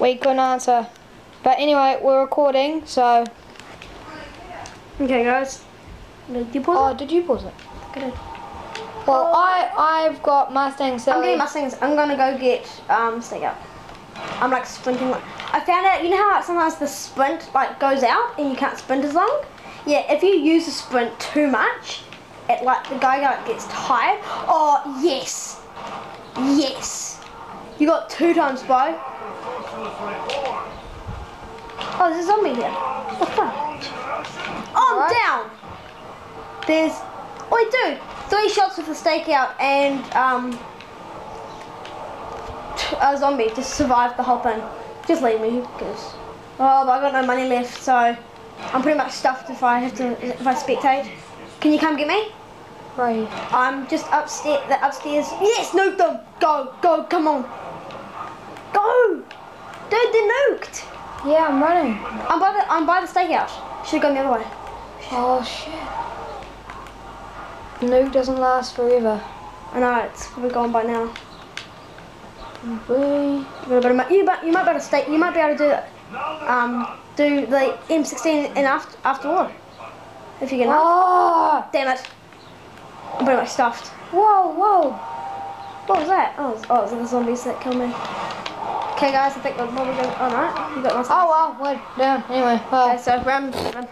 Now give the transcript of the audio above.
we couldn't answer. But anyway, we're recording, so. Okay, guys. Did you pause Oh, it? did you pause it? Good. Well, I I've got Mustang I'm getting Mustangs. I'm gonna go get um stake out. I'm like sprinting. Like, I found out. You know how sometimes the sprint like goes out and you can't sprint as long. Yeah, if you use the sprint too much, it like the guy like gets tired. Oh yes, yes. You got two times, bro. Oh, there's a zombie here. What the fuck? Oh, I'm Alright. down. There's. Wait, dude. Three shots with the stakeout and um a zombie just survived the whole thing. Just leave me, because oh, but I got no money left, so I'm pretty much stuffed if I have to if I spectate. Can you come get me? Right. I'm just upstairs. The upstairs. Yes, them. Go, go, come on. Go, dude. They're nuked. Yeah, I'm running. I'm by the I'm by the stakeout. Should have gone the other way. Oh shit. Nuke doesn't last forever. I know it's probably gone by now. We. You might, you might, you might be able to stay. You might be able to do um do the M16 and after afterward if you enough. Oh! Damn it! I'm pretty much stuffed. Whoa, whoa. What was that? Oh, it was, oh, it was the zombies that killed me. Okay, guys, I think we're probably going. Oh no, you got my. Oh well, we're down. Anyway, well. Okay, so run, run.